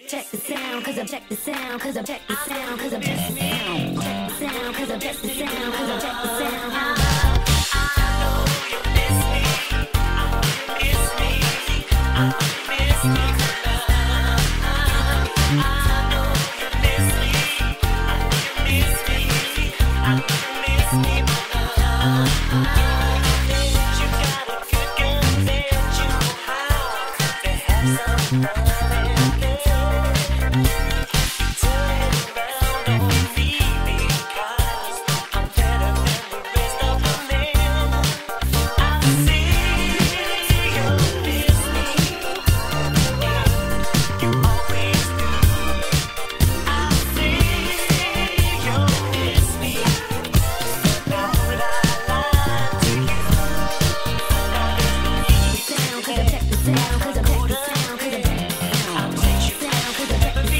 Check the sound, cause I'm check the sound, cause I'm check the sound, cause I'm check the sound. Check the sound, cause I'm check the sound, cause I'm check the sound. Thank you.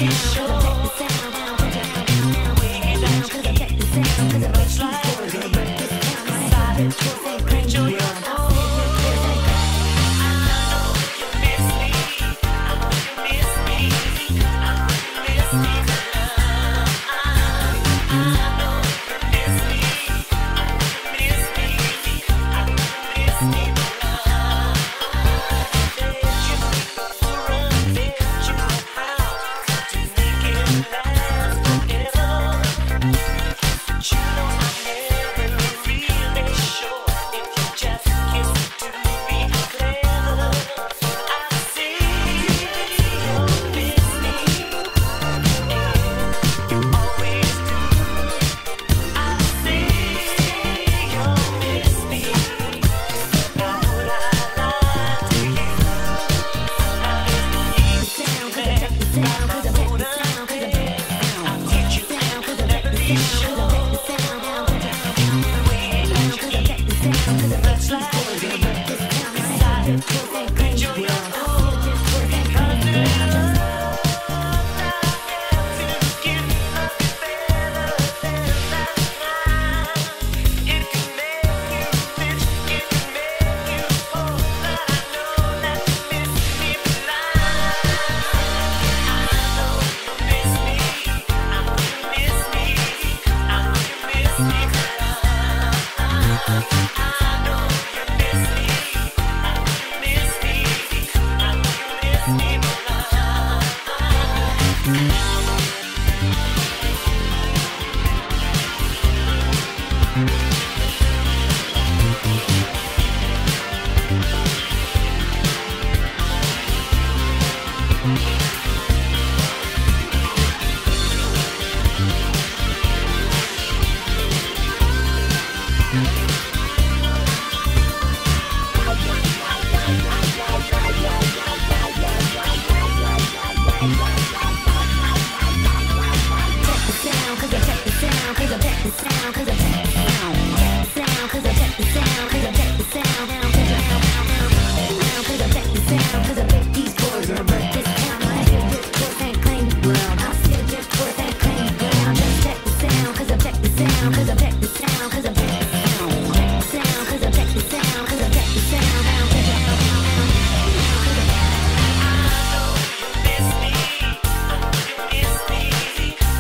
Yeah. Thank you. Mm-hmm. Thank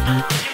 uh you. -huh.